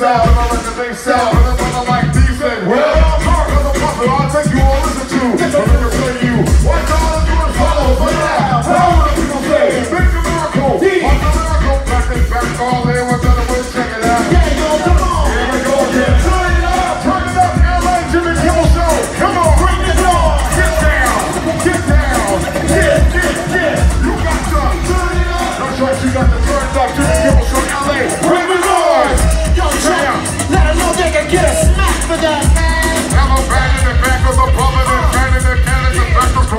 South, when I run the bass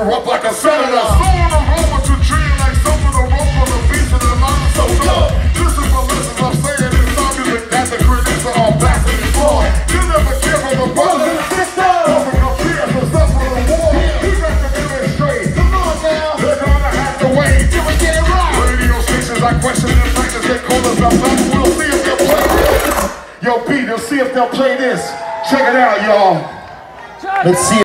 and back to up like a senator. So on the road with you treating like some of the rope on the beach and the mountain so good. This is the lessons I'm saying in my music that the critics are all blasting for. You never care for the brothers and sisters. Open up here for stuff war. You got to do it straight. Come on now. They're gonna have to wait. Till we get it right. Radio stations, I question the practice. They call us up. We'll see if they'll play this. Yo, Pete, we'll see if they'll play this. Check it out, y'all. Let's see